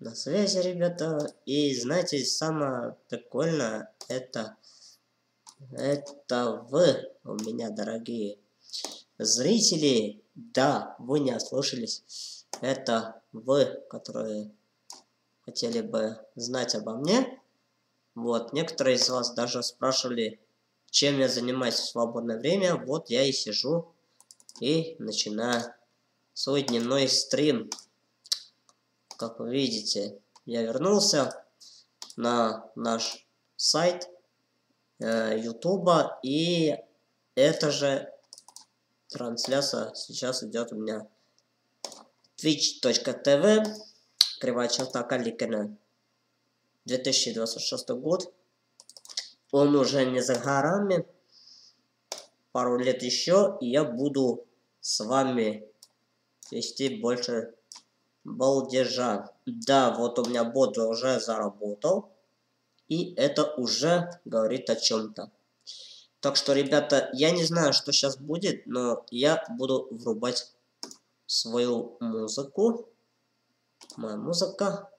на связи, ребята. И знаете, самое прикольное, это... Это вы у меня, дорогие зрители. Да, вы не ослышались. Это вы, которые хотели бы знать обо мне. Вот, некоторые из вас даже спрашивали, чем я занимаюсь в свободное время. Вот я и сижу и начинаю свой дневной стрим. Как вы видите, я вернулся на наш сайт э, и это же трансляция сейчас идет у меня twitch.tv, кривая черта Каликина, 2026 год. Он уже не за горами, пару лет еще, и я буду с вами вести больше балдежа. Да, вот у меня бот уже заработал. И это уже говорит о чем-то. Так что, ребята, я не знаю, что сейчас будет, но я буду врубать свою музыку. Моя музыка.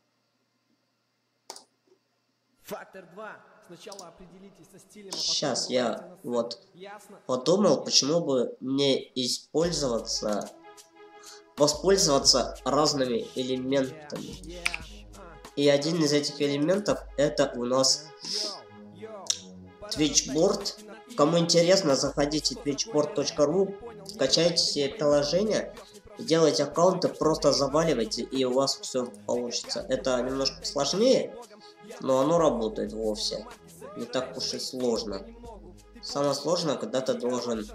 Фактор 2. Сначала определитесь со стилем, а Сейчас я вот подумал, почему бы не использоваться, воспользоваться разными элементами. И один из этих элементов это у нас Twitchboard. Кому интересно, заходите twitchboard.ru, скачайте себе приложение, делайте аккаунты, просто заваливайте, и у вас все получится. Это немножко сложнее, но оно работает вовсе. Не так уж и сложно. Самое сложное, когда ты должен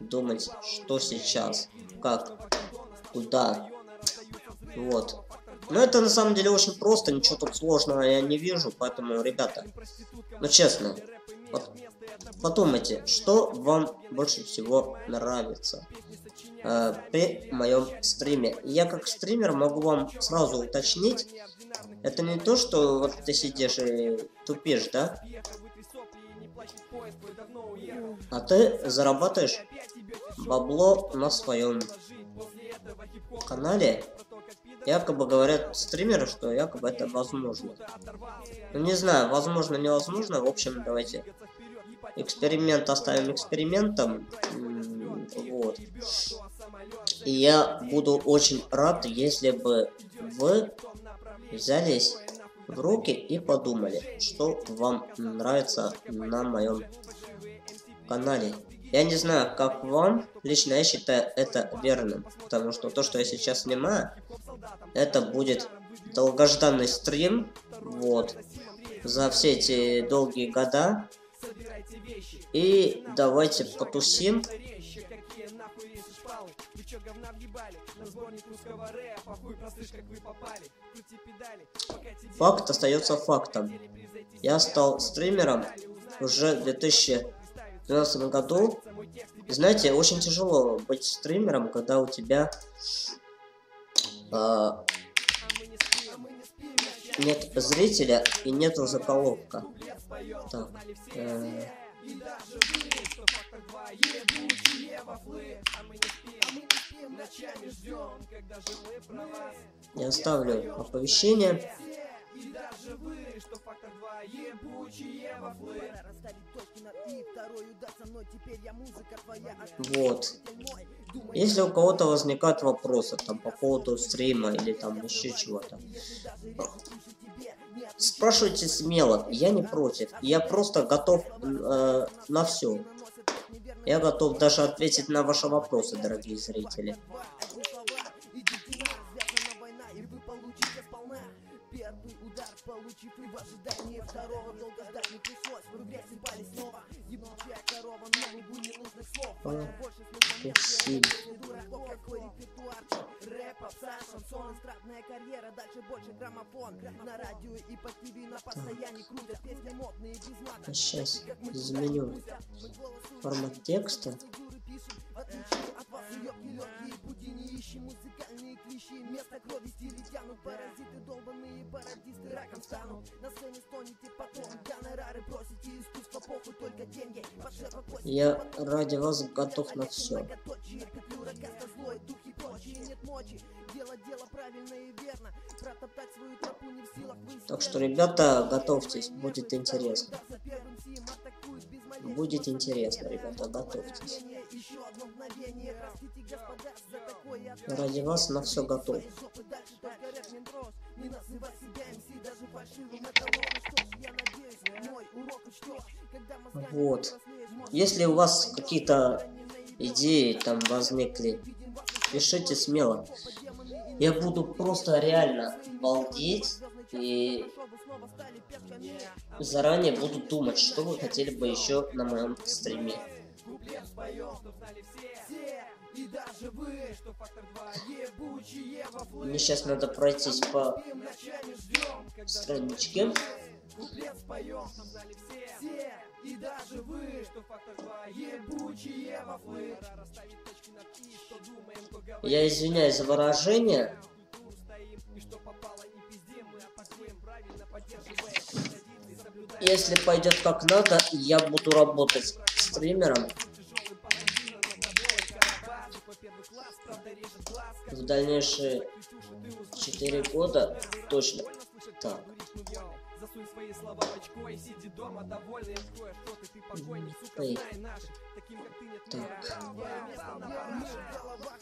думать, что сейчас, как, куда. Вот. Но это на самом деле очень просто, ничего тут сложного я не вижу, поэтому, ребята, ну честно, вот, подумайте, что вам больше всего нравится э, при моем стриме. Я как стример могу вам сразу уточнить, это не то, что вот ты сидишь и тупишь, да? А ты зарабатываешь бабло на своем канале. Якобы говорят стримеры, что якобы это возможно. Ну не знаю, возможно, невозможно. В общем, давайте эксперимент оставим экспериментом. Вот. И я буду очень рад, если бы вы взялись в руки и подумали, что вам нравится на моем канале. Я не знаю, как вам, лично я считаю это верным, потому что то, что я сейчас снимаю, это будет долгожданный стрим, вот, за все эти долгие года. И давайте потусим Факт остается фактом. Я стал стримером уже в 2012 году. И знаете, очень тяжело быть стримером, когда у тебя э, нет зрителя и нету заголовка. Так. Э, я оставлю оповещение. Вот. Если у кого-то возникают вопросы там по поводу стрима или там еще чего-то, спрашивайте смело, я не против. Я просто готов э, на все. Я готов даже ответить на ваши вопросы, дорогие зрители. И в ожидании второго долго ждать не пришлось. В игре сыпали снова. Ебучая корова, но не будет нужных слов. Больше смысла дураков, какой репертуар. Рэп, попса, шансон, эстрадная карьера Дальше больше граммофон. На радио и по ТВ на постоянии крутят Песни модные, без мата. Сейчас изменю формат текста от вас. Легкие легкие пути Не ищи музыкальные клещи. Место крови стили тянут Паразиты долбанные пародисты раком станут. На сцене стонете потом Гонорары просите искусство похуй только деньги. Я ради вас готов на все Дело, дело, Так что, ребята, готовьтесь, будет интересно. Будет интересно, ребята, готовьтесь. Ради вас на все готов. Вот. Если у вас какие-то идеи там возникли, пишите смело. Я буду просто реально балдеть и заранее буду думать, что вы хотели бы еще на моем стриме. Мне сейчас надо пройтись по страничке. И даже вы, что фактор 2, ебучие вафлы. Я извиняюсь за выражение. Если пойдет как надо, я буду работать стримером. В дальнейшие 4 года точно. Так засунь свои слова в очко и сиди дома довольный. Что ты, ты покойник, сука, знай наш таким как ты нет так.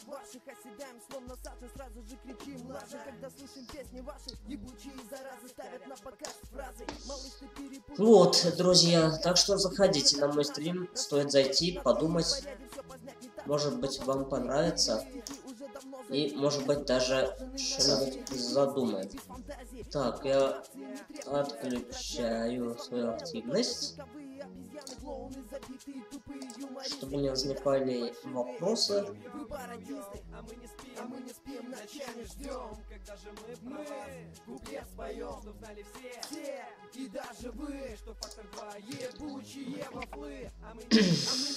ваших оседаем, словно сажи, сразу же кричим. Лажи, когда слышим песни ваши, ебучие заразы ставят на показ фразы. Малыш, ты перепутал. Вот, друзья, так что заходите на мой стрим, стоит зайти, подумать, может быть вам понравится. И, может быть, даже что-нибудь задумаем. Так, я отключаю свою активность, чтобы не возникали вопросы. И даже вы, что фактор 2, ебучие вафлы, а мы не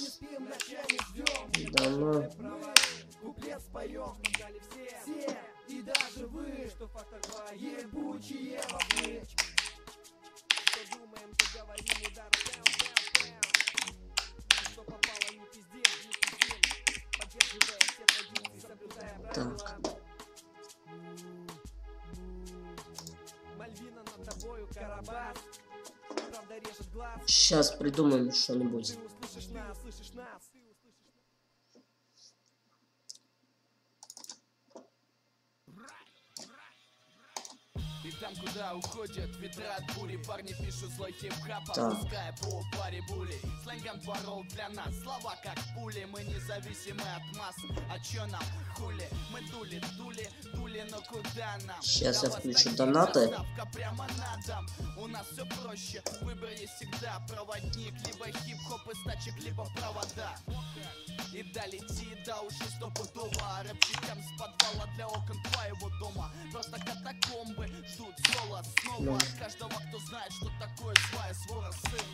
спим, ночами ждем. Да ну. Куплет споем, сказали все, все, и даже вы, что фактор 2, ебучие вафлы. Что думаем, то говорим, и дар, пэм, пэм, пэм. Что попало, не пиздим, не пиздим. Поддерживая все традиции, соблюдая правила. Мальвина над тобою, Карабас. Сейчас придумаем что-нибудь. Уходят ветра от бури. Парни пишут злой хип-хап, опуская по паре були Сленгом порол для нас, слова как пули. Мы независимы от масс, а чё нам хули? Мы дули, дули, дули, но куда нам? Сейчас я включу донаты. прямо надо. У нас все проще, выбор есть всегда. Проводник, либо хип-хоп из тачек, либо провода И долети до уши стопудово Рэпчикам с подвала для окон твоего дома. Просто катакомбы ждут соло снова. От каждого, кто знает, что такое злая свора сын.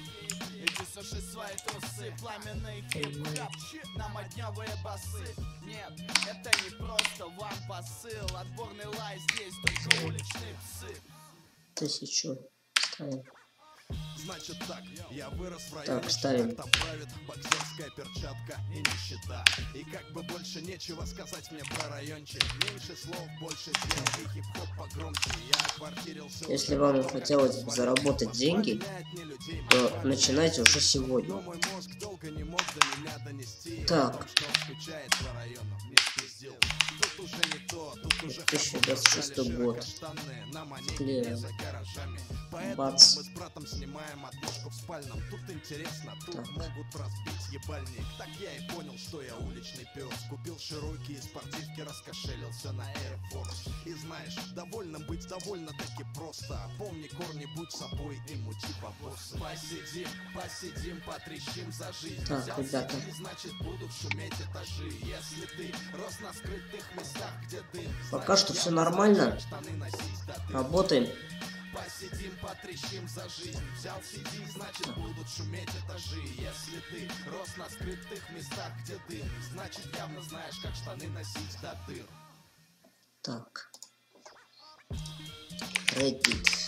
Иди суши свои трусы, пламенный хип-хап Намоднявые басы. Нет, это не просто вам посыл. Отборный лай здесь, только уличные псы. Тысячу ставим Значит так, я вырос в районе, так, ставим. там правит боксерская перчатка и нищета. И как бы больше нечего сказать мне про райончик. Меньше слов, больше дел и хип-хоп погромче. Я квартирился... Если вам хотелось заработать деньги, то начинайте уже сегодня. Так. 2026 год. Клеим. Бац. Снимаем отложку в спальном. Тут интересно, тут могут разбить ебальник. Так я и понял, что я уличный пес. Купил широкие спортивки, раскошелился на Air Force. И знаешь, довольным быть довольно-таки просто. Помни корни, будь собой и мути боссу Посидим, посидим, потрещим за жизнь. Так, Взял ребята. сиди, значит будут шуметь этажи Если ты рос на скрытых местах, где дым. Пока что все нормально. Работаем Посидим, потрещим за жизнь. Взял CD, значит будут шуметь этажи Если ты рос на скрытых местах, где дым Значит явно знаешь, как штаны носить до дыр. Так. Reddit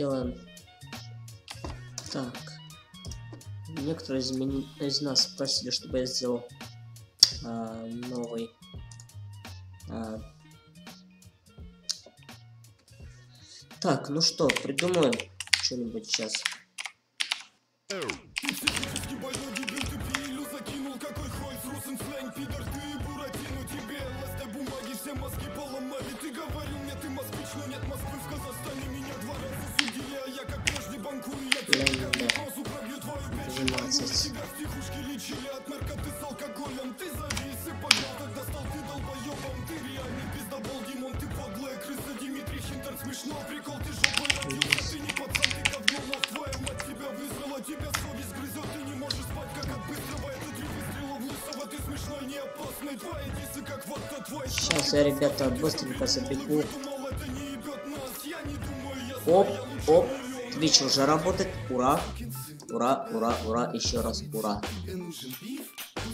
Так, делаем. Так. Некоторые из, меня, из нас спросили, чтобы я сделал а, новый. А. Так, ну что, придумаем что-нибудь сейчас. Ребята, быстренько забегу. Оп, оп, Твич уже работает, ура, ура, ура, ура, еще раз. Ура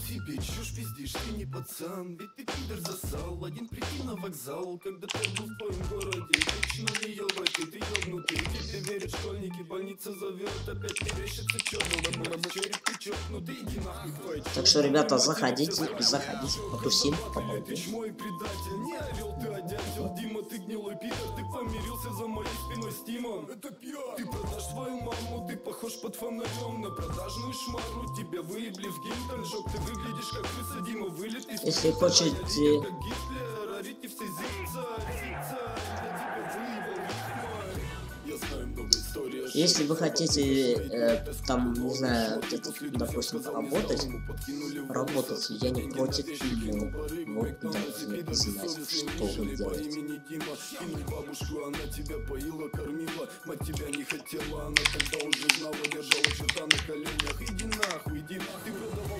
тебе чушь пиздишь, ты не пацан? Ведь ты пидор засал, один прикинь на вокзал Когда ты был в твоем городе, точно не ебать Ты ёбнутый, тебе верят школьники Больница зовет, опять мерещится черного Череп ты чокнутый, иди нахуй. Твой Так что, ребята, заходите, заходите, потусим, побалдим мой предатель, не орел ты, а дятел Дима, ты гнилой пидор, ты помирился за моей спиной с Тимом. Это пьян, ты продашь свою маму Ты похож под фонарем на продажную шмару Тебя выебли в Гильтон, жёг, ты выглядишь как крыса, Дима, вылет из Если хотите... Если вы хотите, э, там, не знаю, где-то, допустим, поработать, работать, я не против, но вы должны знать, что вы делаете.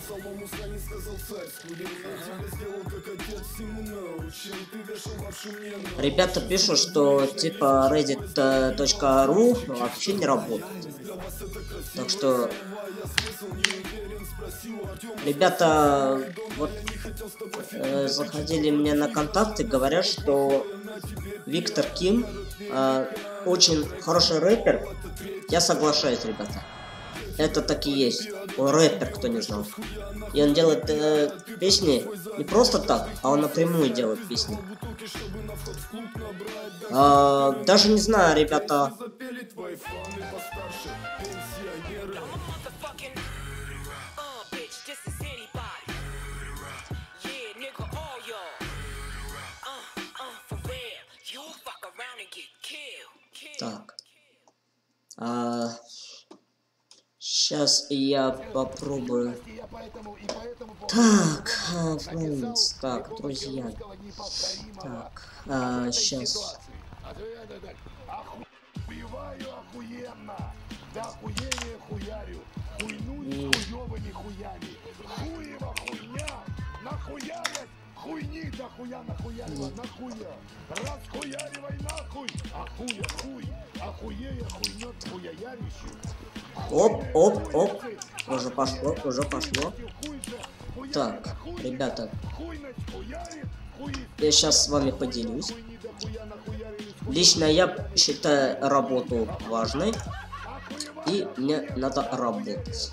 Солому, не сказал царь, скулил, я тебя сделал как отец, всему научил, ты вешал вашу мне. Ребята пишут, что типа reddit.ru вообще не работает. Так что, ребята, вот э, заходили мне на контакты, говорят, что Виктор Ким э, очень хороший рэпер. Я соглашаюсь, ребята. Это так и есть. Он рэпер, кто не знал. И он делает э, песни не просто так, а он напрямую делает песни. А, даже не знаю, ребята. Так. А, сейчас я попробую. Так, а, Флэнс, так, друзья. Так, а, сейчас. Хуёвыми хуями. Хуева хуйня. Нахуярят. Хуйни да хуя нахуярила. Нахуя. Расхуяривай нахуй. Ахуя хуй. Охуея хуйнет хуяярищу. Оп, оп, оп. Уже пошло, уже пошло. Так, ребята. Я сейчас с вами поделюсь. Лично я считаю работу важной. И мне надо работать.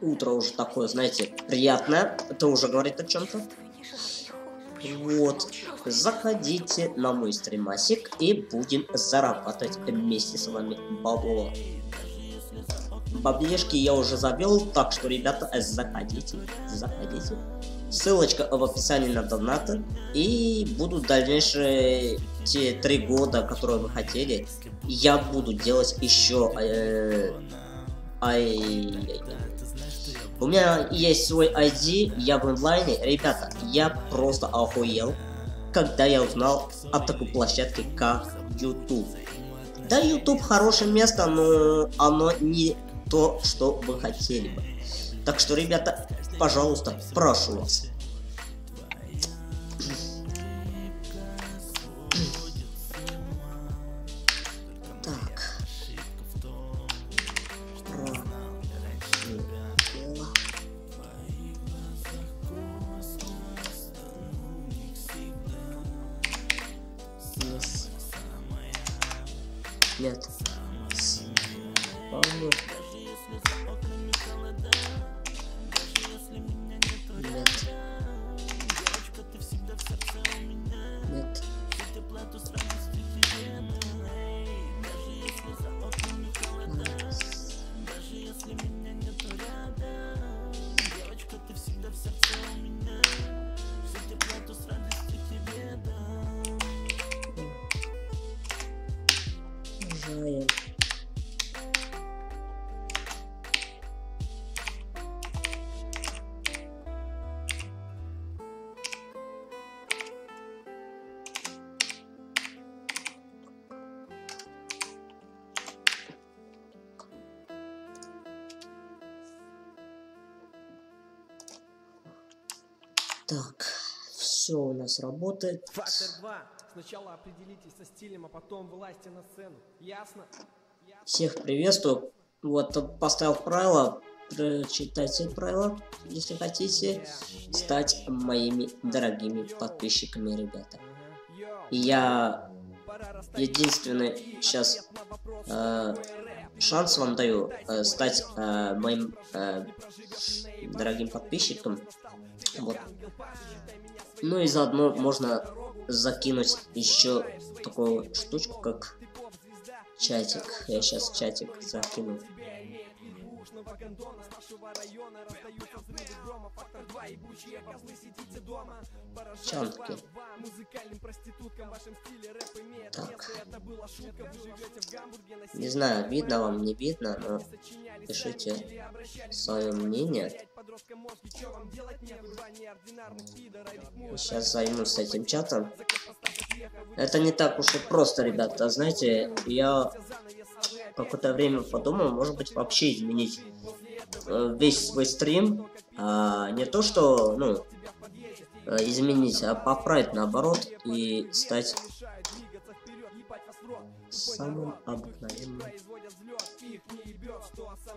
Утро уже такое, знаете, приятное. Это уже говорит о чем-то. Вот. Заходите на мой стримасик и будем зарабатывать вместе с вами бабло. Баблешки я уже завел, так что, ребята, заходите, заходите. Ссылочка в описании на донаты. И будут дальнейшие те три года, которые вы хотели, я буду делать еще... Э, ай, У меня есть свой ID, я в онлайне. Ребята, я просто охуел, когда я узнал о такой площадке, как YouTube. Да, YouTube хорошее место, но оно не то, что вы хотели бы. Так что, ребята, пожалуйста, прошу вас. Работает. Фактор 2. Сначала определитесь со стилем, а потом вылазьте на сцену. Ясно? Всех приветствую. Вот поставил правила. Прочитайте правила, если хотите стать моими дорогими подписчиками, ребята. Я единственный сейчас э, шанс вам даю э, стать э, моим э, дорогим подписчиком. Вот. Ну и заодно можно закинуть еще такую штучку, как чатик. Я сейчас чатик закину. Чантки. Так. Не знаю, видно вам, не видно, но пишите свое мнение. Сейчас займусь этим чатом. Это не так уж и просто, ребята. Знаете, я какое-то время подумал, может быть, вообще изменить весь свой стрим. А, не то, что, ну, э, изменить, а поправить наоборот и стать самым обыкновенным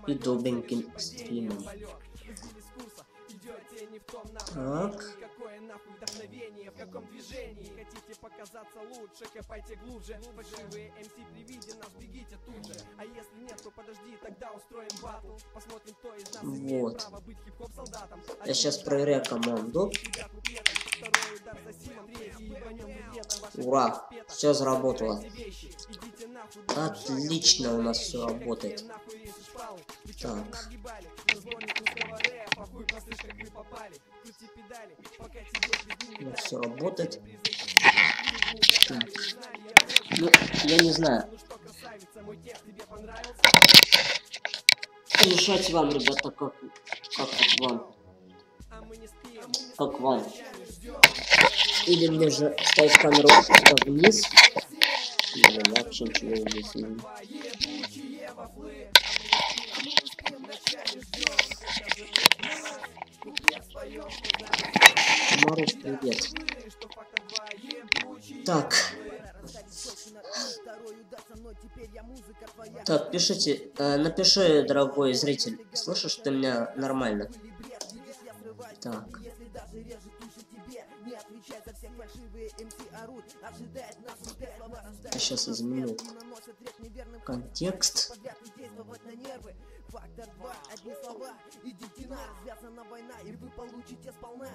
и добреньким стримом. Так. Какое нахуй вдохновение, в каком движении Хотите показаться лучше, копайте глубже Фальшивые MC при виде нас, бегите тут же А если нет, то подожди, тогда устроим батл Посмотрим, кто из нас имеет право быть хип-хоп солдатом Я сейчас проверяю команду. Ура! Все заработало. Отлично у нас все работает. Так. Хуй послышь, как вы попали Крути педали, пока тебе все работает. Так. Ну, я не знаю. Решать вам, ребята, как, как вам. Как вам. Или мне же ставить камеру вниз. Или вообще ничего не Марусь, привет. Так. Так, пишите, э, напиши, дорогой зритель, слышишь ты меня нормально? Так. Сейчас изменю контекст. Фактор 2, одни слова, идите на Связана война, и вы получите сполна.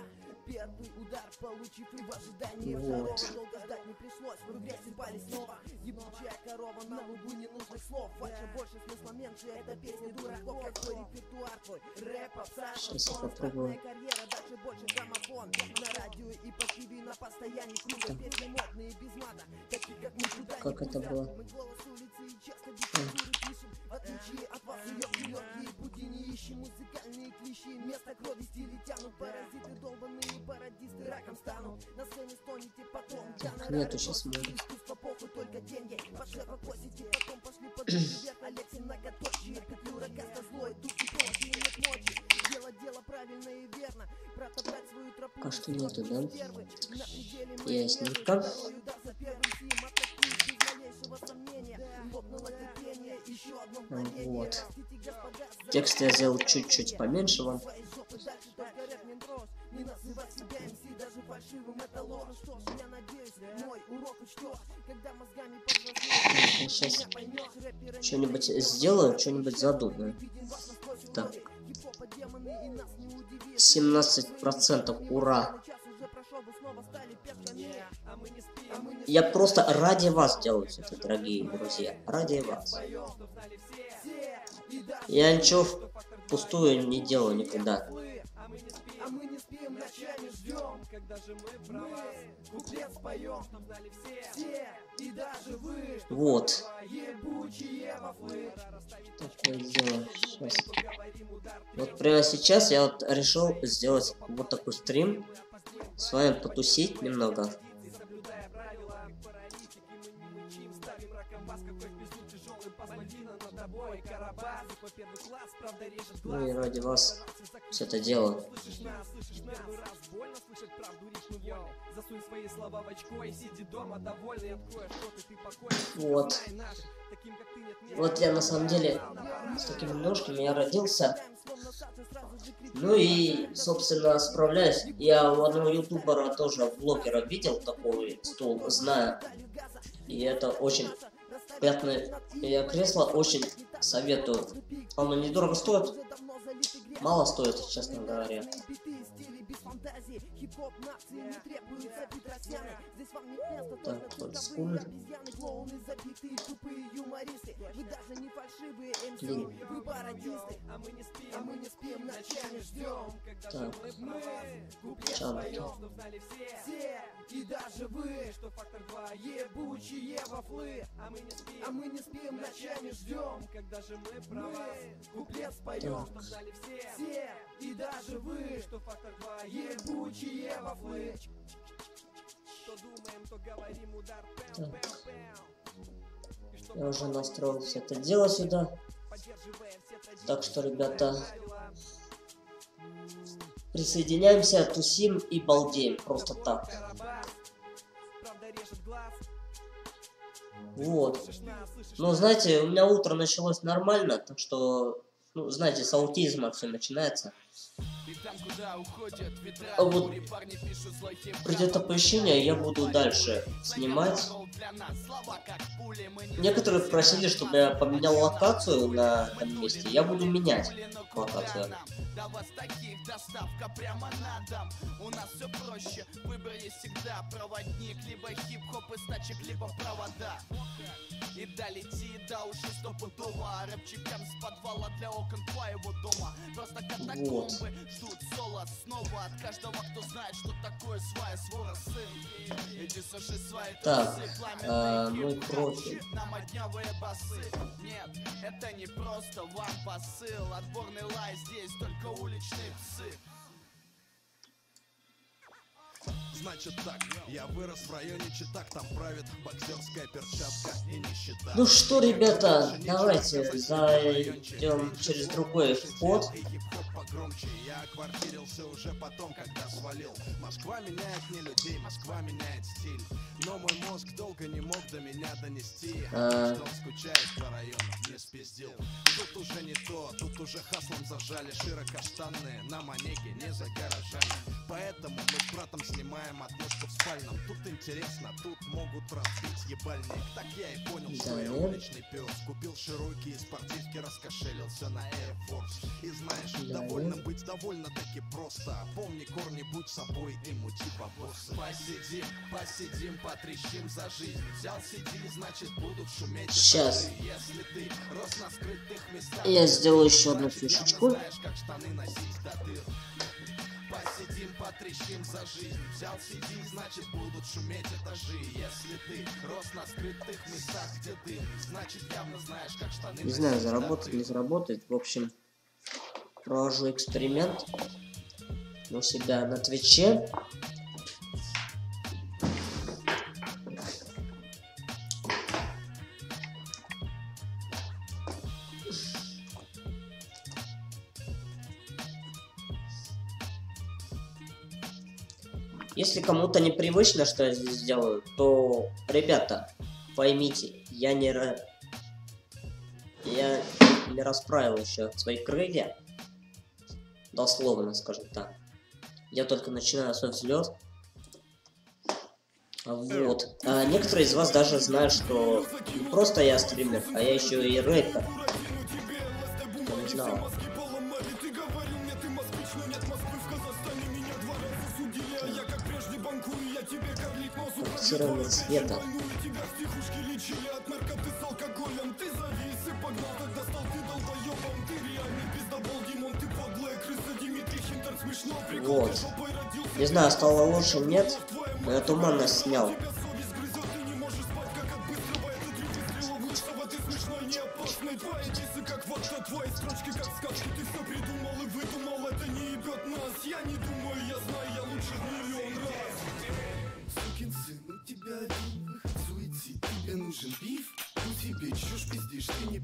Первый удар, получив и в ожидании второго. Долго ждать не пришлось, в игре сыпались снова. Ебучая корова на лугу ненужных слов. Фальша больше смысла меньше, это песни дураков Какой репертуар твой, рэп, попса, шансон, стартная карьера, дальше больше граммофон. На радио и по ТВ на постоянии Круто, песни модные, без мата. Такие как мы туда не Как это было? Мы голос улицы и часто диктатуры пишем В отличие от вас, ее легкие пути. Не ищем Музыкальные клещи, место крови стили тянут. Паразиты долбанные пародисты раком станут. На сцене стонете потом. Так, нету сейчас. Искусство похуй, только деньги. По шефа косите, потом пошли под вверх Алексей многоточие, петлю рогата злой Дух и прочие, нет мочи. Дело, дело правильно и верно. Протоптать свою тропу что нету, да? На Ясненько. Вот. Текст я сделал чуть-чуть поменьше вам. сейчас что-нибудь сделаю, что-нибудь задумаю. Так. 17%, ура! Я просто ради вас делаю это, дорогие друзья. Ради вас. Я ничего впустую не делаю никогда. А Вот. Вот прямо сейчас я вот решил сделать вот такой стрим. С вами потусить немного. Ну и ради вас все это делаю. Засунь свои слова в очко и сиди дома довольный, откроешь рот и ты покойный. Вот. Вот я на самом деле с такими ножками я родился. Ну и, собственно, справляюсь. Я у одного ютубера тоже, блогера, видел такой стул, знаю. И это очень приятное я кресло, очень советую. Оно недорого стоит, мало стоит, честно говоря. Так, олдскульно. Блин. А мы не спим, а мы не спим, ночами ждем, когда Так, куплет чанки. споем, чтоб знали все, все и даже вы, что фактор 2 ебучие вафлы. А мы не спим, а мы не спим, ночами ждем, когда же мы про вас куплет споем, чтоб знали все, все и даже вы, что фактор 2 ебучие вафлы. Что думаем, то говорим, удар пэм, пэм, пэм. Я уже настроил все это дело сюда. Так что, ребята, присоединяемся, тусим и балдеем. Просто так. Вот. Ну, знаете, у меня утро началось нормально, так что, ну, знаете, с аутизма все начинается. Вот придет оповещение, я буду дальше снимать. Некоторые просили, чтобы я поменял локацию на этом месте. Я буду менять локацию. Да вас таких доставка прямо на дом. У нас все проще, выбор есть всегда Проводник, либо хип-хоп из тачек, либо провода. И долети до уши стопудово Рэпчикам с подвала для окон твоего дома. Просто катакомбы ждут соло снова От каждого, кто знает, что такое свая свора сын. Иди суши свои трусы, э. Нам однявые басы Нет, это не просто вам посыл Отборный лай здесь, только уличные псы Значит так, я вырос в районе Читак, там правит боксерская перчатка и нищета. Ну что, ребята, давайте зайдем через другой вход. Погромче, я квартирился уже потом, когда свалил. Москва меняет не людей, Москва меняет стиль. Но мой мозг долго не мог до меня донести. А. Что он скучает по району, не спиздил. Тут уже не то, тут уже хаслом зажали широкоштанные на манеке, не за гаражами. Поэтому мы с братом снимаем отместку в спальном. Тут интересно, тут могут разбить ебальник. Так я и понял, что я уличный пес. Купил широкие спортивки, раскошелился на Air Force. И знаешь, Да. довольным быть довольно-таки просто. Помни корни, будь собой и мути бабосы. Посидим, посидим, потрещим за жизнь. Взял CD, значит будут шуметь. Этажи. Если ты рос на скрытых местах, Я сделаю еще одну фишечку. знаешь, как штаны носить до дыр. Посидим, потрещим за жизнь Взял CD, значит будут шуметь этажи Если ты рос на скрытых местах, где дым Значит явно знаешь, как штаны Не знаю, заработает, не заработает. В общем, провожу эксперимент у себя на Твиче. Кому-то непривычно, что я здесь делаю, то, ребята, поймите, я не, я не расправил еще свои крылья. Дословно, скажем так. Я только начинаю свой взлет. Вот. А некоторые из вас даже знают, что не просто я стример, а я еще и рэпер. Кто не знал. Корректирование цвета. Вот. Не знаю, стало лучше, нет, но я туманность снял.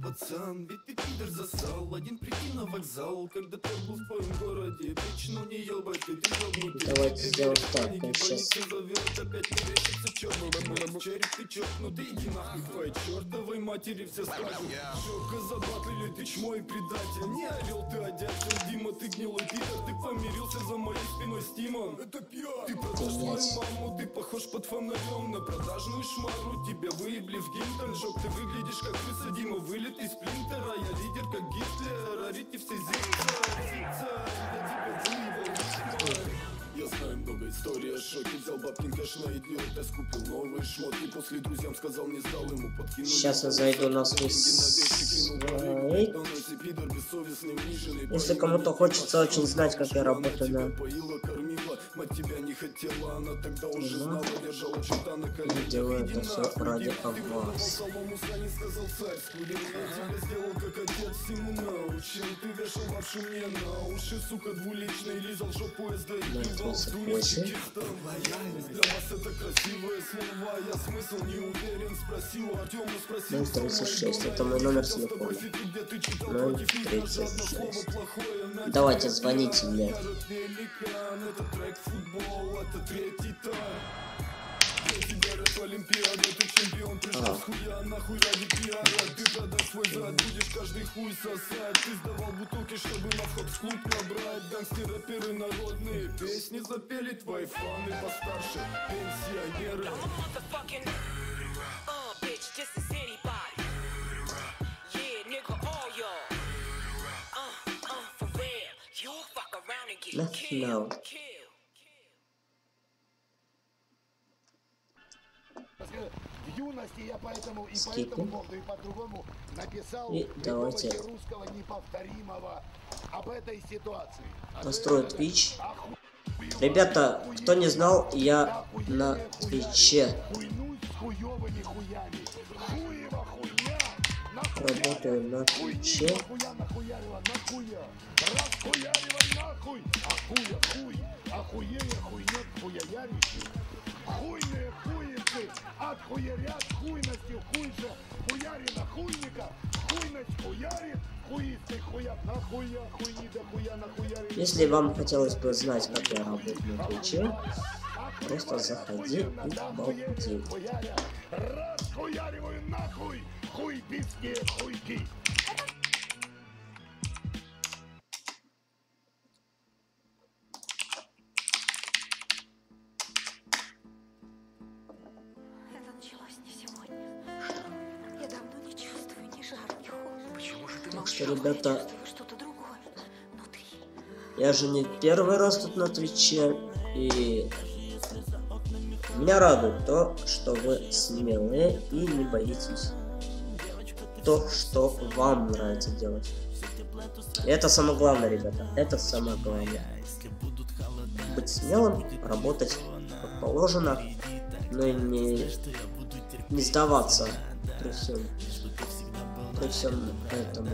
Пацан Ведь пидор засал, один прикинь на вокзал. Когда ты был в твоем городе Бич, ну не ебать, ты ты ёбнутый Давайте Тебе сделаем так, он не боится, зовет, опять мерещится чёрный Череп ты чокнутый, иди нахуй. Твоей чертовой матери Все скажут, Жёлка забатлили, ты чмо и предатель. Не орел ты, а дятел, Дима, ты гнилой пидор. Ты помирился за моей спиной с Тимом. Это пьян Ты продашь Блядь. маму, ты похож под фонарем На продажную шмару тебя выебли в гимтон Жёг, ты выглядишь как крыса, Дима, вылет из плинтера Я лидер как Гитлер, орите все зица, зица Я я знаю много историй о шоке Взял бабкин кэш на идиота Скупил новые шмотки После друзьям сказал, не сдал ему подкинул Сейчас я зайду на свой. Если кому-то хочется очень знать, как я работаю на Кормила, мать тебя не хотела, она тогда уже знала, держала черта на это Иди нахуй, ты вас. солому, Саня сказал царь, скулил, я тебя сделал как отец, всему научил, ты вешал лапшу мне на уши, сука, двуличный, лизал жопу СД и плевал 38. чекистом. Для вас это красивые слова, я смысл не уверен, спросил Артема, спросил, 036, это мой номер телефона. где ты читал 036. Давайте, звоните мне. Это трек футбол, это третий тайм. Олимпиада, ты чемпион, пришел с хуя, нахуй ради пиара Ты продай свой зад, будешь каждый хуй сосать. Ты сдавал бутылки, чтобы на вход в клуб набрать. Гангстеры народные песни запели твои фаны постарше. Пенсионеры. Motherfucking uh юности я поэтому и Скипнем. поэтому можно и по-другому написал И давайте. русского неповторимого об этой ситуации. Настрою Twitch. Ребята, кто не знал, я на Твиче хуйня. Работаю на Твиче. Хуя нахуя. Расхуяривай нахуй. А хуя хуй. Охуея хуйнет хуицы отхуярят хуйностью хуйже. Хуярина хуйника. Хуйность хуярит. Хуисты хуят нахуя. Хуйни да хуя нахуярит. Если вам хотелось бы знать, как я работаю на Твиче, просто заходи и балдей. Хуяря. Расхуяриваю нахуй. Хуй писки хуйки. Ребята? Я же не первый раз тут на Твиче, и меня радует то, что вы смелые и не боитесь то, что вам нравится делать. И это самое главное, ребята, это самое главное. Быть смелым, работать как положено, но и не, не сдаваться при всем, при всем этом.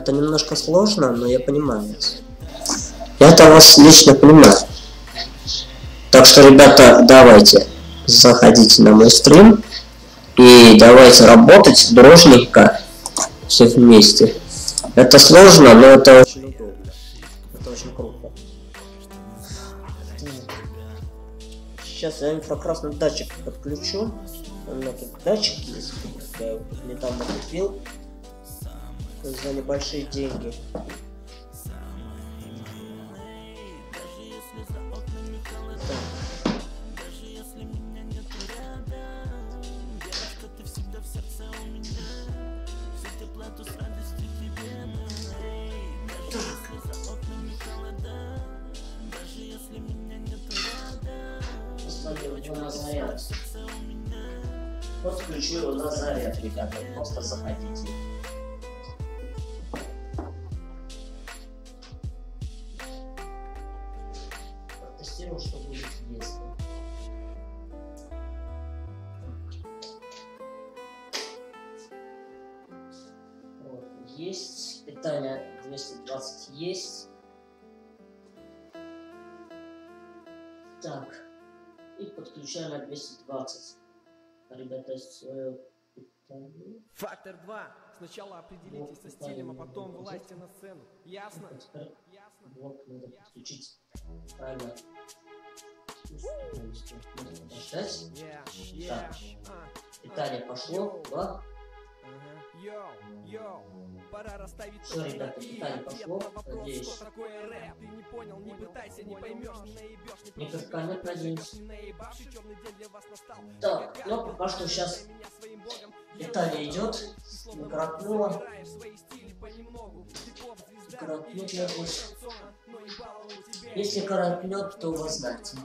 Это немножко сложно, но я понимаю вас. Я-то вас лично понимаю. Так что, ребята, давайте заходите на мой стрим и давайте работать дружненько все вместе. Это сложно, но это очень удобно. Это очень круто. Сейчас я инфракрасный датчик подключу. У меня тут датчик есть. Я недавно купил за небольшие деньги. Вот включила на заряд, ребята, просто заходите. Питание 220 есть. Так. И подключаем на 220. Ребята, свое питание. Фактор 2. Сначала определитесь со стилем, а потом вылазьте на сцену. Ясно? Теперь Ясно? блок надо подключить. Правильно. Подождать. Yeah, Так. yeah. А, Питание пошло. Да? ага. Йоу, йоу. Пора расставить точки ребята, питание пошло. Надеюсь. что такое рэп. Ты не понял, не пытайся, не поймешь, не наебешь, не не надеюсь. Так, ну пока что сейчас питание идет. Микротнуло. Коротнет я больше. Если коротнет, то вы знаете.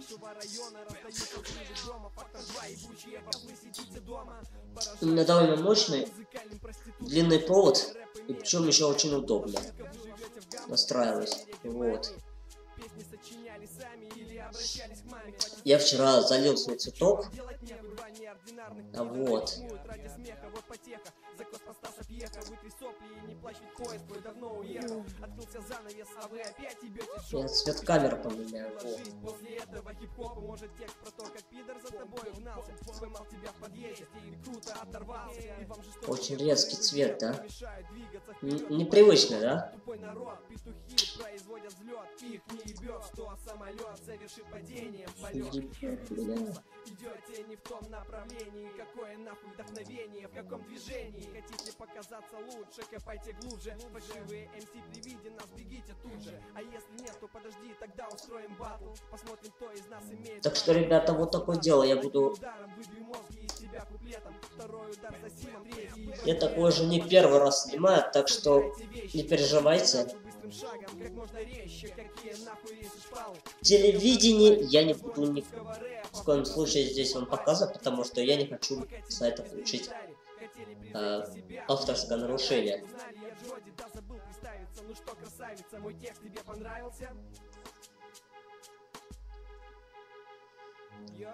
У меня довольно мощный, длинный провод, и причем еще очень удобно настраивать. Вот. Я вчера залил свой цветок. А. Я цвет камеры поменяю. Очень резкий цвет, да? Н- непривычно, да? Тупой народ, петухи производят взлет Их не ебет, что самолет совершит падение в полет. Идете не в том направлении. Какое нахуй вдохновение, в каком движении? Хотите показаться лучше, копайте глубже. Фальшивые МС при виде нас бегите тут же. А если нет, то подожди, тогда устроим батл. Посмотрим, кто из нас имеет Так что, ребята, вот такое дело. Я буду... Я такое же не первый раз снимаю, так что не переживайте. Шпалы Телевидение я не буду ни в коем случае здесь вам показывать, потому что я не хочу с сайта получить э, авторское нарушение.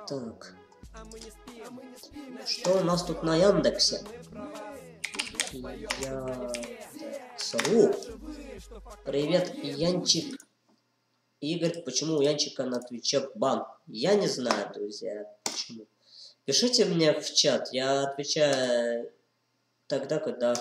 Так, что у нас тут на Яндексе? Я... Привет, Янчик. Игорь, почему у Янчика на Твиче бан? Я не знаю, друзья, почему. Пишите мне в чат, я отвечаю тогда, когда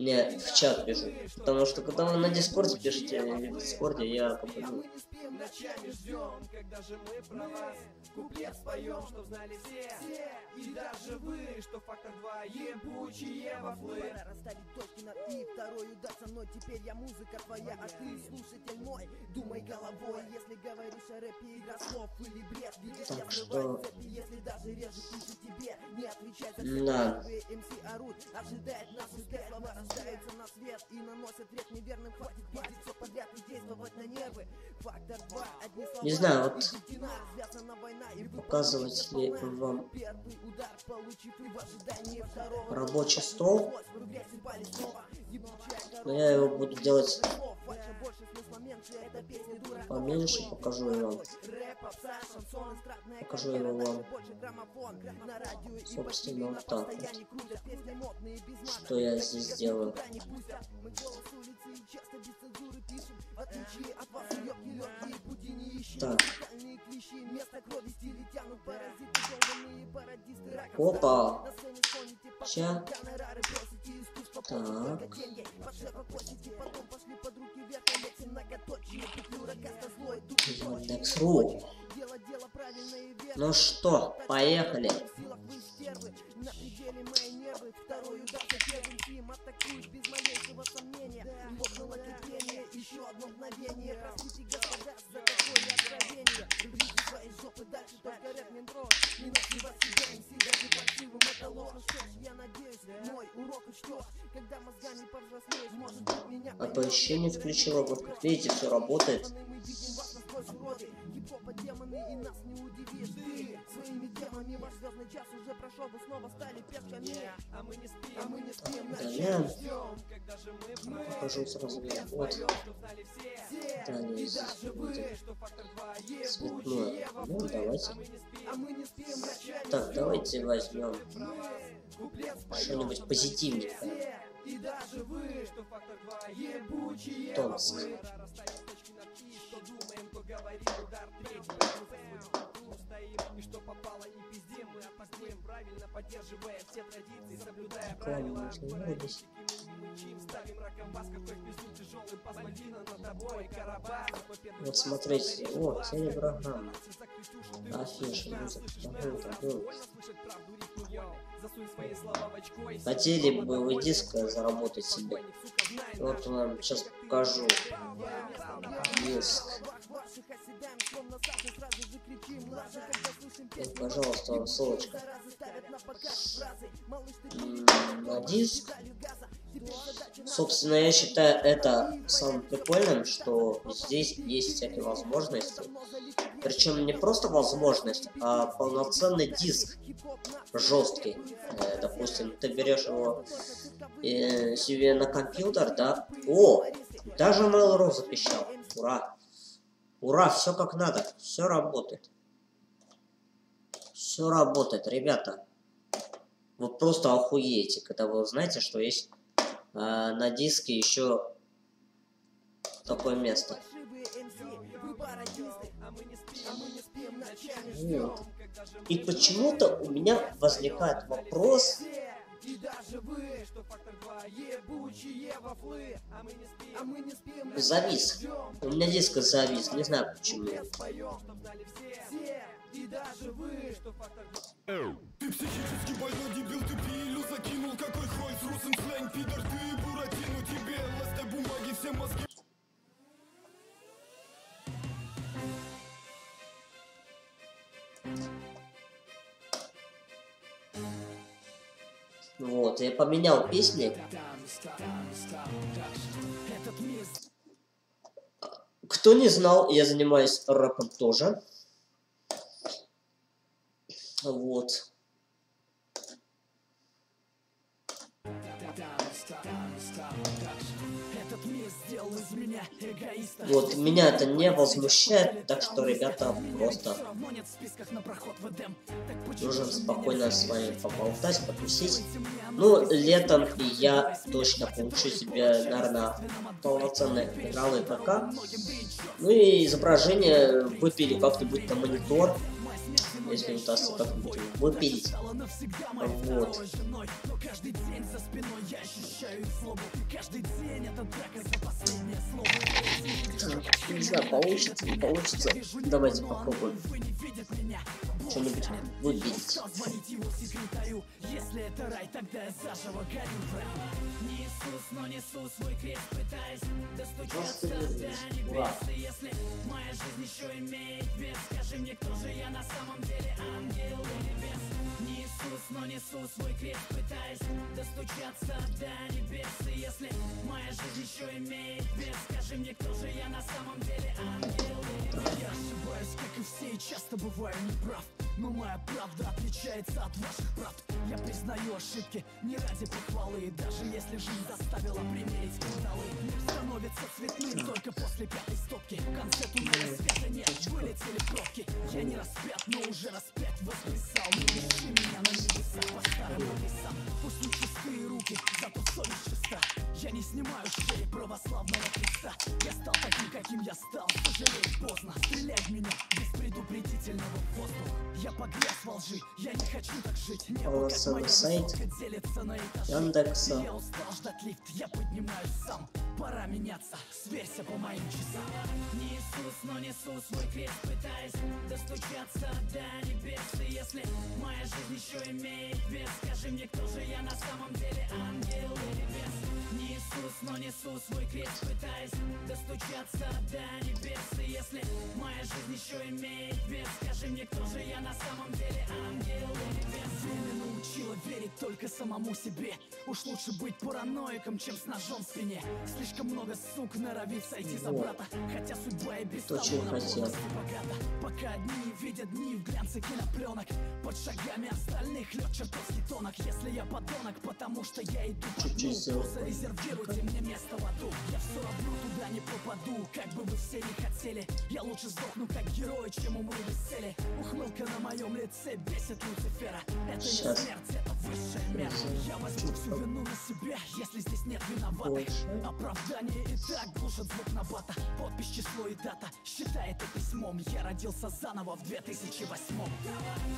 мне в чат пишут. Потому что когда вы на Дискорде пишете, или в Дискорде, я как бы, ну, Ночами ждем, когда же мы про вас Куплет споем, чтоб знали все И даже вы, что фактор 2 ебучие вафлы Пора расставить точки над «и» Второй удар со мной, теперь я музыка твоя А ты, слушатель мой, думай головой Если говоришь о рэпе, игра слов или бред Видишь, я Так что- Не Да. Рождаются на свет И наносят вред неверным Хватит видеть все подряд и действовать на нервы. Фактор 2, одни слова. Не знаю, вот показывать ли вам рабочий стол. Но я его буду делать поменьше, покажу я вам. Покажу его вам. Собственно, вот так вот. Что я здесь делаю? Так. Опа. Ща. Так. Яндекс.ру. Ну что, поехали. В силах вы стервы, на пределе мои нервы. Удаляем. ждем когда же мы Покажу сразу вот. знали все Далее даже вы Что фактор 2 цветное. Ну, давайте. А мы не спим, ночами Так, давайте возьмем что-нибудь позитивненькое. все И даже вы Что фактор 2 Ебучие Томск. Правильно, поддерживая все традиции Соблюдая правила. Политики мы мычим, ставим раком вас Какой в пизду тяжелый пасмальдина над тобой Карабас Вот смотрите, о, телепрограмма. Афиша, музыка, того, того. Хотели бы вы диск заработать себе? Вот вам сейчас покажу. Диск. Вот, песню пожалуйста, ссылочка. На диск. Собственно, я считаю это самым прикольным, что здесь есть всякие возможности. Причем не просто возможность, а полноценный диск жесткий. Э, допустим, ты берешь его э, себе на компьютер, да? О, даже Mail.ru запищал. Ура! Ура, все как надо, все работает. Все работает, ребята. Вы просто охуеете, когда вы узнаете, что есть э, на диске еще такое место. Вот. И почему-то у меня возникает вопрос, И даже вы, что фактор 2 ебучие вафлы А мы не спим, а мы не спим завис. У меня диск завис, не знаю почему. Споем, чтоб знали все Все, и даже вы, что фактор 2 Ты психически больной дебил, ты пилю закинул Какой хуй с русым сленг, пидор, ты буратино Тебе ластай бумаги, все мозги Вот, я поменял песни. Кто не знал, я занимаюсь рэпом тоже. Вот. Вот, меня это не возмущает, так что, ребята, просто нужно спокойно с вами поболтать, потусить. Ну, летом я точно получу себе, наверное, полноценный игровой ПК. Ну и изображение выпили как-нибудь на монитор, если удастся как-нибудь выпилить. Вот. Так, не знаю, получится, не получится. Давайте попробуем что-нибудь выпилить. Если но несу свой крест, пытаясь до небес И если моя жизнь еще имеет вес, скажи мне, кто же я на самом деле, ангел или бес Не Иисус, но несу свой крест, пытаясь достучаться до небес И если моя жизнь еще имеет вес, скажи мне, кто же я на самом деле, ангел или бес Я ошибаюсь, как и все, и часто бываю неправ но моя правда отличается от ваших правд Я признаю ошибки не ради похвалы даже если жизнь заставила примерить Мир становится цветным только после пятой стопки. В конце туннеля света нет, вылетели пробки. Я не распят, но уже распят воскресал. Не лиши меня на небеса по старым адресам Пусть не чистые руки, зато совесть чиста. Я не снимаю шеи православного креста Я стал таким, каким я стал, сожалеть поздно. Стреляй в меня без предупредительного воздуха. Я погряз во лжи, я не хочу так жить. Небо, как моя высотка, делится на этажи. Яндекса. Я устал ждать лифт, я поднимаюсь сам. Пора меняться, сверься по моим часам. Не Иисус, но несу свой крест. Пытаясь достучаться до небес. И если моя жизнь еще имеет вес Скажи мне, кто же я на самом деле, ангел или бес Иисус, но несу свой крест Пытаясь достучаться до небес. И если моя жизнь еще имеет вес Скажи мне, кто же я на самом деле, ангел или бес Время научила верить только самому себе. Уж лучше быть параноиком, чем с ножом в спине. Слишком много сук норовит сойти за брата. Хотя судьба и без То, того на богата. Пока одни видят дни в глянце кинопленок. Под шагами остальных лед чертовски тонок. Если я подонок, потому что я иду по дну сделал. То зарезервируйте мне место в аду. Я все равно туда не попаду. Как бы вы все не хотели Я лучше сдохну как герой, чем умру без цели. Ухмылка на моем лице бесит Люцифера. Это не смерть, это высшая мера Я возьму всю вину на себя, если здесь нет виноватых. Оправдание и так глушит звук набата. Подпись, число и дата, считай это письмом. Я родился заново в 2008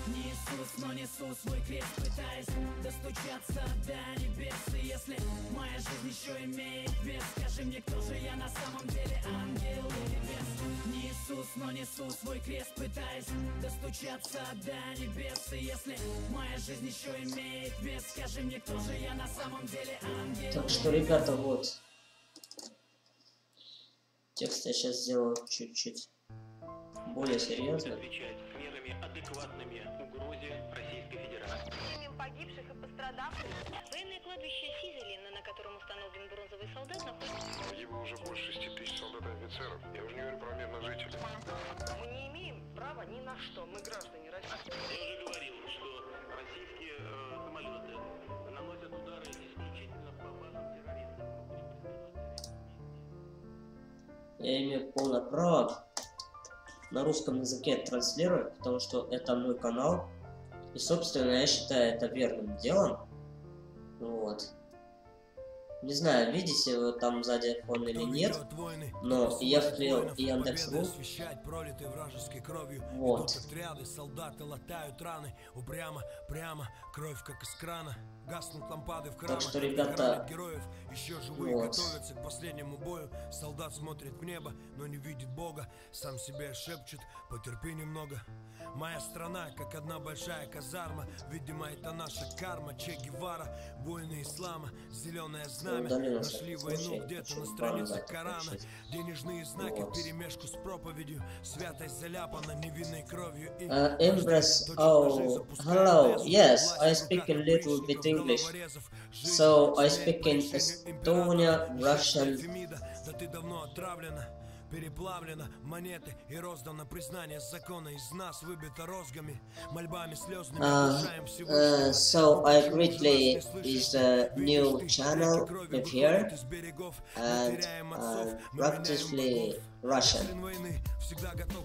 Не Иисус, но несу свой крест Пытаясь достучаться до небес. И если моя жизнь еще имеет вес. Скажи мне, кто же я на самом деле, ангел или бес? Не Иисус, но несу свой крест Пытаясь достучаться до небес. И если моя жизнь еще имеет вес Скажи мне, кто же я на самом деле, ангел Так что, ребята, вот. Текст я сейчас сделаю чуть-чуть более серьезно. отвечать мерами, адекватными пострадавших. Военное кладбище Сизелина, на котором установлен бронзовый солдат, находится... Погибло уже больше 6 тысяч солдат и офицеров. Я уже не говорю про мирных жителей. Мы не имеем права ни на что. Мы граждане России. Я уже говорил, что российские э, самолеты наносят удары исключительно по базам террористов. Я имею полное право на русском языке транслировать, потому что это мой канал. И, собственно, я считаю это верным делом. Вот. Не знаю, видите вы там сзади фон или нет, но я вклеил и Яндекс.ру. Вот. Отряды, солдаты латают раны. Упрямо, прямо, кровь как из крана. Гаснут лампады в крамах. что, ребята, героев. Еще живые вот. готовятся к последнему бою. Солдат смотрит в небо, но не видит Бога. Сам себе шепчет, потерпи немного. Моя страна, как одна большая казарма. Видимо, это наша карма. Че Гевара, воины ислама, зеленое знамя. удалил на Нашли всякий войну случай, где-то чтобы на вам страницах дать Корана. отключить. Денежные знаки Вот. вперемешку с проповедью. Святость заляпана невинной кровью. И Uh, Embrace, oh, hello, yes, I speak a little bit English. So I speak in Estonia, Russian, Да ты давно отравлена, переплавлена монеты и роздано признание закона из нас выбито розгами, мольбами слезными Uh, внушаем uh, Всевышнему. so I greatly is a new channel live here and uh, practically Russian.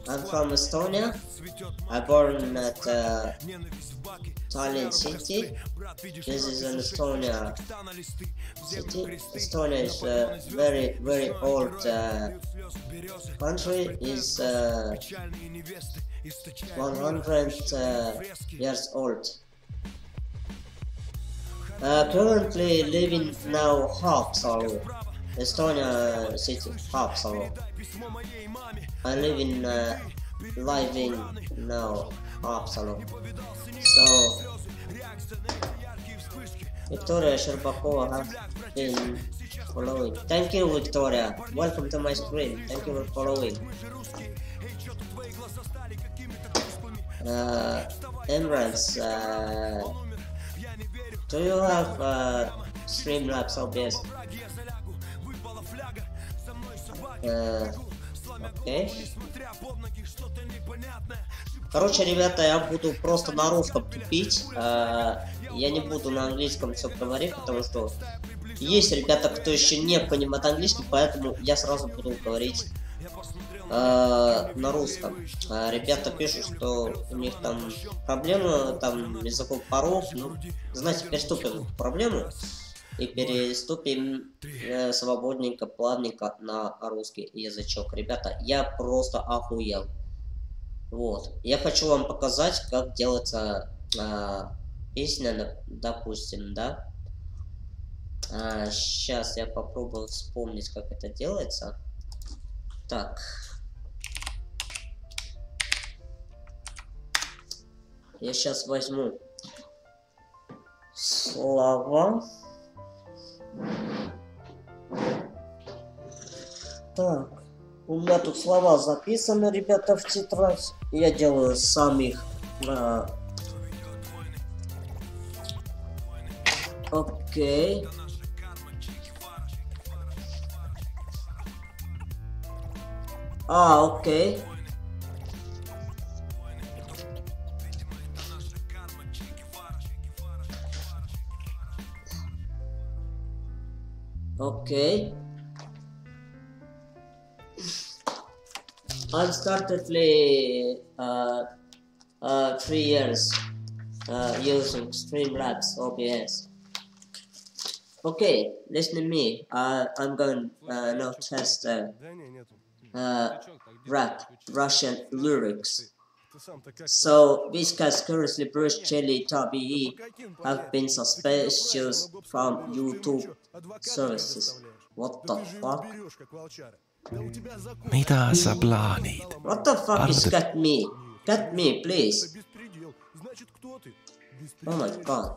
I'm from Estonia. I born at uh, Tallinn city. This is an Estonia city. Estonia is a very very old uh, country. is uh, 100 uh, years old. Uh, currently living now Haapsalu, Estonia city, Haapsalu. I live in uh, live in now Haapsalu. So Victoria Sherbakova has been following. Thank you, Victoria. Welcome to my screen. Thank you for following. Uh, Emirates, uh, do you have uh, Streamlabs OBS? Окей. Короче, ребята, я буду просто на русском тупить. Э, я не буду на английском все говорить, потому что есть ребята, кто еще не понимает английский, поэтому я сразу буду говорить э, на русском. Э, ребята пишут, что у них там проблемы, там языков порог. Ну, знаете, переступим эту проблему и переступим э, свободненько, плавненько на русский язычок. Ребята, я просто охуел. Вот. Я хочу вам показать, как делается а, песня, допустим, да. сейчас я попробую вспомнить, как это делается. Так. Я сейчас возьму слова. Так. У меня тут слова записаны, ребята, в тетрадь. Я делаю сам их. а, Окей. А, окей. Okay. I've started play uh, uh, three years uh, using Streamlabs OBS. Okay, listen to me. Uh, I'm going uh, now test uh, uh, rap Russian lyrics. So these guys currently Bruce Chili Toby have been suspicious from YouTube services. What the fuck? mida sa plaanid ? What the fuck is Arvad, et- got me? Got me, please. Oh my god.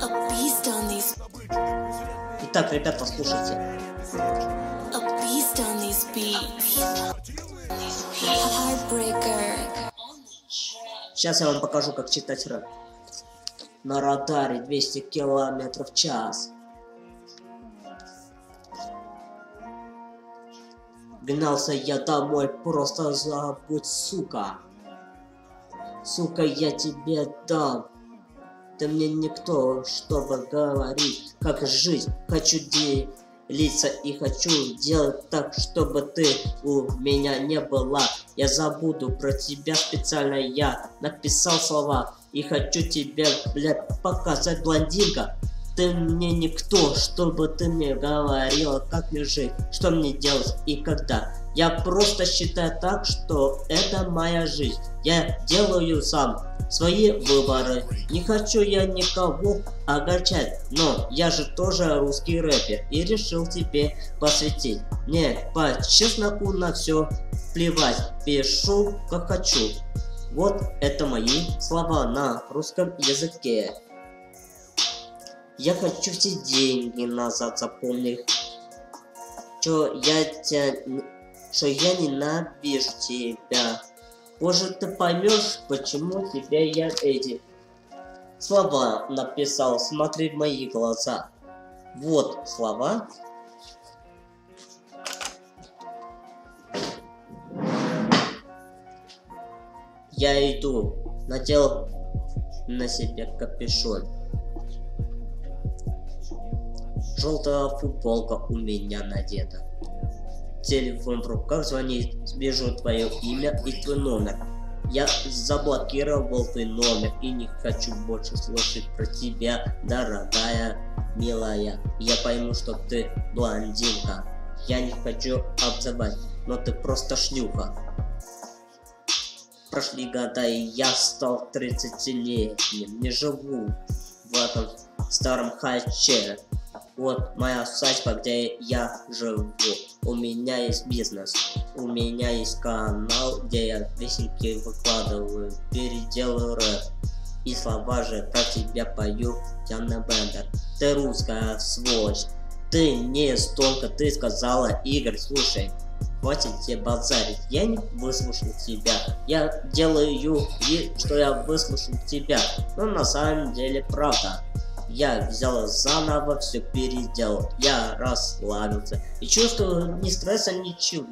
A beast on these, Итак, ребята, слушайте. a beast on these beats. Сейчас я вам покажу, как читать рэп. На радаре 200 километров в час. Гнался я домой, просто забудь, сука. Сука, я тебе дам. Ты мне никто, чтобы говорить, как жить. Хочу делиться и хочу делать так, чтобы ты у меня не была. Я забуду про тебя специально, я написал слова. И хочу тебе, блядь, показать, блондинка. Ты мне никто, чтобы ты мне говорила, как мне жить, что мне делать и когда. Я просто считаю так, что это моя жизнь. Я делаю сам свои выборы. Не хочу я никого огорчать, но я же тоже русский рэпер и решил тебе посвятить. Мне по чесноку на все плевать, пишу как хочу. Вот это мои слова на русском языке. Я хочу все деньги назад, запомни их. Чё я тебя... Что я ненавижу тебя. Позже ты поймешь, почему тебе я эти слова написал. Смотри в мои глаза. Вот слова. Я иду. Надел на себя капюшон. Желтая футболка у меня надета. Телефон в руках звонит, вижу твое имя и твой номер. Я заблокировал твой номер и не хочу больше слушать про тебя, дорогая, милая. Я пойму, что ты блондинка. Я не хочу обзывать, но ты просто шлюха. Прошли года, и я стал 30-летним. Не живу в этом старом хаче. Вот моя усадьба, где я живу. У меня есть бизнес. У меня есть канал, где я песенки выкладываю, переделаю рэп. И слова же про тебя пою Яна Бендер. Ты русская сволочь. Ты не эстонка, ты сказала, Игорь, слушай, хватит тебе базарить, я не выслушал тебя. Я делаю вид, что я выслушал тебя, но на самом деле правда. Я взял заново, все переделал, я расслабился и чувствую ни стресса, ничего.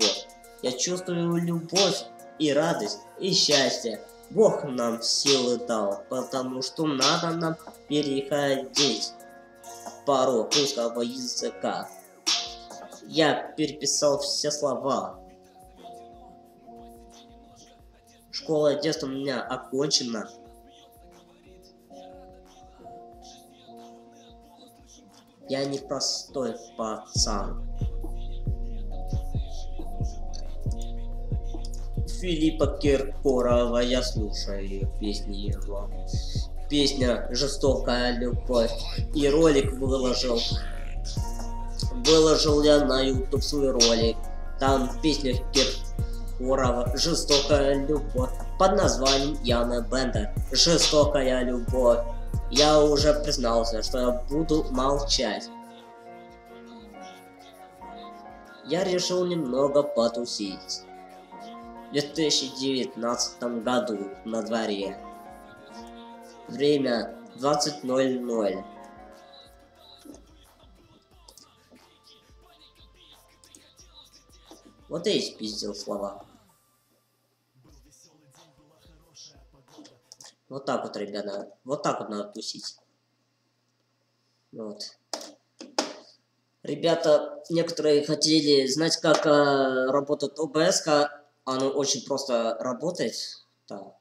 Я чувствую любовь и радость и счастье. Бог нам силы дал, потому что надо нам переходить порог русского языка. Я переписал все слова. Школа детства у меня окончена. Я не простой пацан. Филиппа Киркорова, я слушаю песни его. Песня «Жестокая любовь» и ролик выложил. Выложил я на YouTube свой ролик. Там песня Киркорова «Жестокая любовь» под названием Яна Бендер. «Жестокая любовь». Я уже признался, что я буду молчать. Я решил немного потусить. В 2019 году на дворе. Время 20.00. Вот и спиздил слова. Вот так вот, ребята. Вот так вот надо тусить. Вот. Ребята, некоторые хотели знать, как э, работает ОБС. -ка. Оно очень просто работает. Так.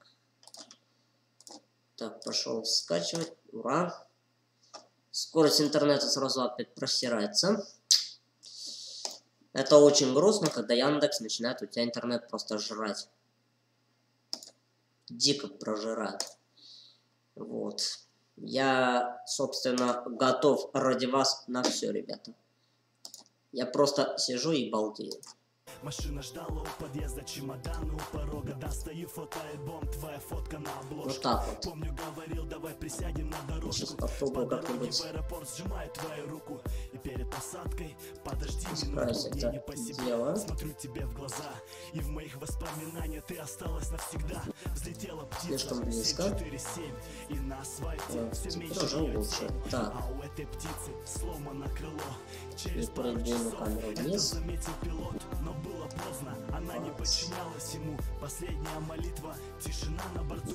Так, пошел скачивать. Ура. Скорость интернета сразу опять просирается. Это очень грустно, когда Яндекс начинает у тебя интернет просто жрать. Дико прожирает. Вот. Я, собственно, готов ради вас на все, ребята. Я просто сижу и балдею. Машина ждала у подъезда чемодан у порога Достаю фотоальбом, твоя фотка на обложке Вот так вот. Помню, говорил, давай присядем на дорожку По дороге в аэропорт сжимаю твою руку И перед посадкой подожди минутку, мне не по себе дело. Смотрю тебе в глаза И в моих воспоминаниях ты осталась навсегда Взлетела птица Слишком близко. 747 И на асфальте Вот, все меньше лучше. Так. А у этой птицы сломано крыло Через пару часов это заметил пилот, но было поздно, она не подчинялась ему. Последняя молитва, тишина на борту,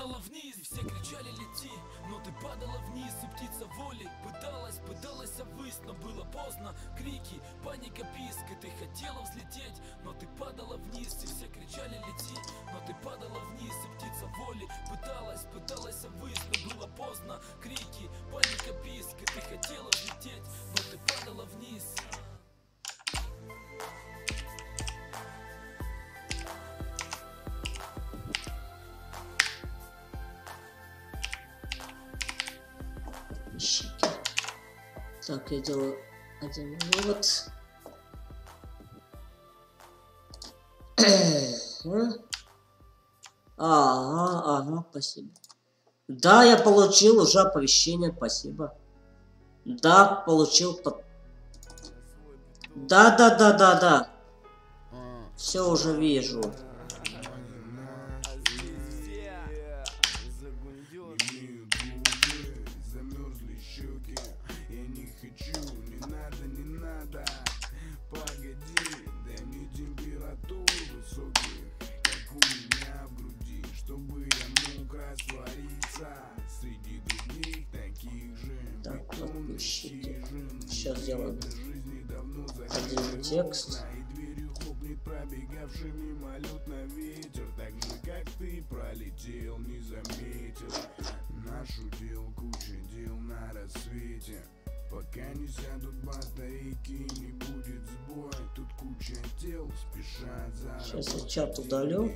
да сколько же наверх, можно надеясь, отваливаться? тебе лучше, чем на земле. Ну, это может отвалиться. да? Понимаете? Вот. Крики, паника, писк, и ты хотела взлететь, но ты падала вниз, и все кричали лети, но ты падала вниз, и птица воли пыталась, пыталась ввысь, но было поздно. Крики, паника, писк, и ты хотела взлететь, но ты падала вниз. Щеки. Так, я делаю один вывод. Ага, ага, спасибо. Да, я получил уже оповещение, спасибо. Да, получил. по- Да, да, да, да, да. Все уже вижу. Текст. пробегавший мимолетно ветер Так же, как ты пролетел, не заметил Нашу дел куча дел на рассвете Пока не сядут батарейки, не будет сбоя Тут куча дел спешат за Сейчас я чат удалю.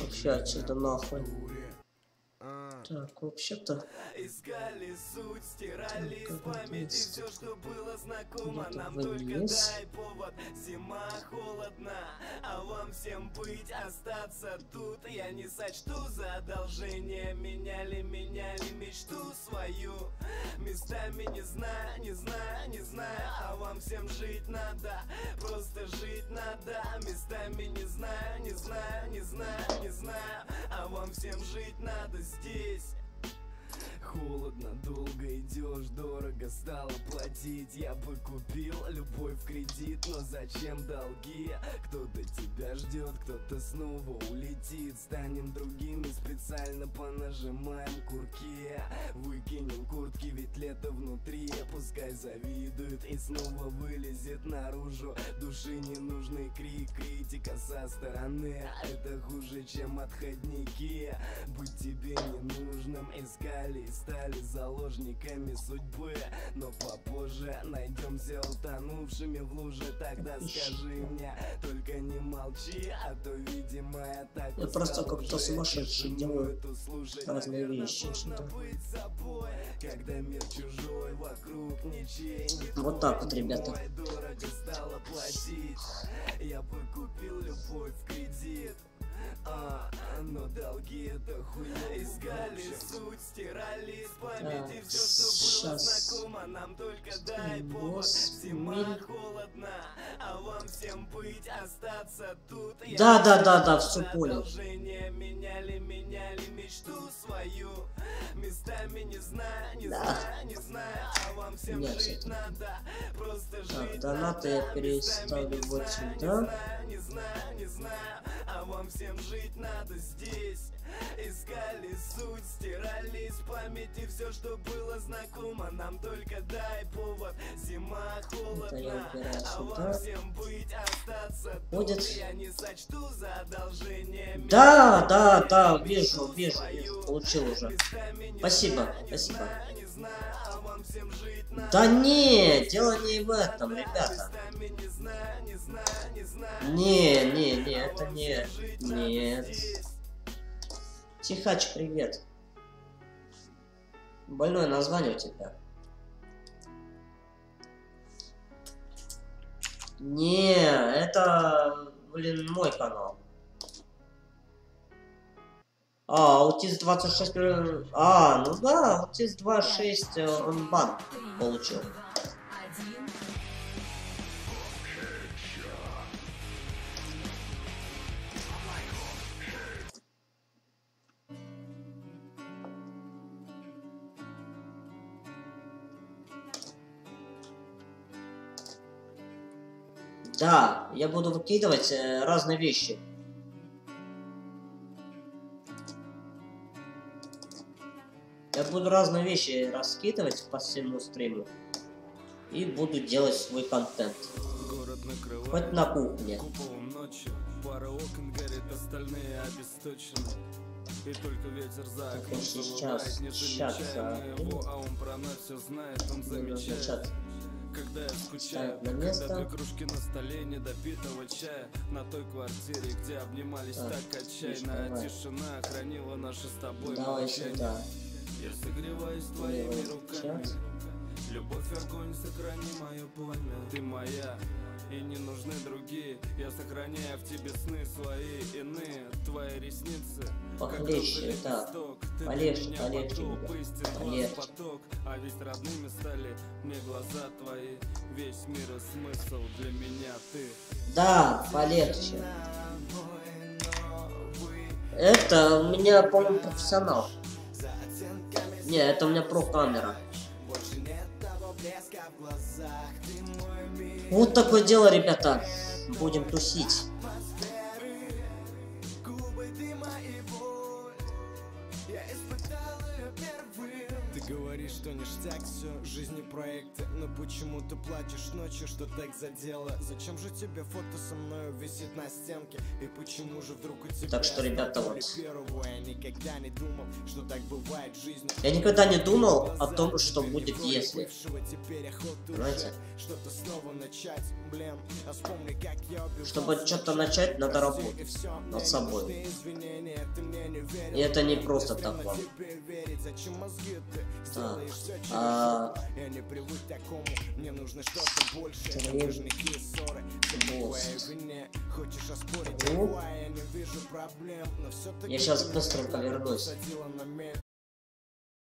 Вообще отсюда нахуй. Так, вообще-то... Искали суть, стирали из памяти все, что было знакомо. Нам только дай повод, зима холодна А вам всем быть, остаться тут. Я не сочту за одолжение? Меняли, меняли мечту свою. Местами не знаю, не знаю, не знаю А вам всем жить надо, просто жить надо. Местами не знаю, не знаю, не знаю, не знаю А вам всем жить надо здесь polícia. Холодно, долго идешь, дорого стало платить. Я бы купил любовь в кредит, но зачем долги? Кто-то тебя ждет, кто-то снова улетит. Станем другими, специально понажимаем курки. Выкинем куртки, ведь лето внутри. Пускай завидует и снова вылезет наружу. Души ненужный крик, критика со стороны. Это хуже, чем отходники. Быть тебе ненужным искали стали заложниками судьбы. Но по позже Найдемся утонувшими в луже. Тогда скажи мне, только не молчи А то, видимо, я так Я просто как-то сумасшедший делаю. разные вещи. Когда мир чужой вокруг ничей Вот так вот, ребята. Я бы купил любовь в кредит а, но долги это хуйня Искали. Суть, стирали из памяти Все, что было знакомо. Нам только дай повод. Зима холодна, а вам всем быть Остаться тут. Да, да, да, да, всё понял. Меняли, меняли мечту свою Местами не знаю, не Да. знаю, не знаю А вам всем Нет, жить надо Просто Так, жить донаты я надо. переставлю Местами не вот сюда. Не знаю, не знаю, не знаю А вам всем жить надо здесь Искали суть, стирали из памяти все, что было знакомо Нам только дай повод, зима холодна А вам всем быть, остаться Будет. тут Я не сочту за одолжение Да, да, да, вижу, вижу, вижу. Получил уже. Спасибо, спасибо. Да не, дело не в этом, ребята. Не, не, не, это не... Нет. Тихач, привет. Больное название у тебя. Не, это, блин, мой канал. А, аутист 26... э, А, ну да, аутист 26 э, он бан получил. Да, я буду выкидывать э, разные вещи. Я буду разные вещи раскидывать по всему стриму. И буду делать свой контент. Накрывает Хоть на кухне. ночи Пара окон горит, остальные обесточены И только ветер за окном сейчас, сейчас, а, моего А он про нас все знает, он замечает Когда я скучаю, на когда две кружки на столе недопитого чая. На той квартире, где обнимались Так, так отчаянно. давай. Тишина хранила наше с тобой Давай молчание. сюда. Я согреваюсь твоими руками. Любовь, огонь, сохрани мое пламя. Ты моя, и не нужны другие Я сохраняю в тебе сны свои иные Твои ресницы Полегче, меня полегче, глаз Полегче. поток А ведь родными стали мне глаза твои Весь мир и смысл для меня ты Да, полегче. Это у меня, по-моему, профессионал. Не, это у меня про камера. Вот такое дело, ребята. Будем тусить. Ты говоришь, что ништяк все, жизни проекты почему ты плачешь ночью, что так задело? Зачем же тебе фото со мною висит на стенке? И почему же вдруг у тебя Так что, ребята, вот. первого? Я никогда не думал, что так бывает в жизни Я никогда не думал о том, что будет если. Охота Понимаете? что-то снова начать, блин А вспомни, как я убивал Чтобы что-то начать, надо работать над собой. И это не просто так вам. Так, а, Мне нужно что-то большее Трем. Нужники ссоры, Хочешь оспорить я не вижу проблем Но все-таки Я щас быстренько вернусь. на мель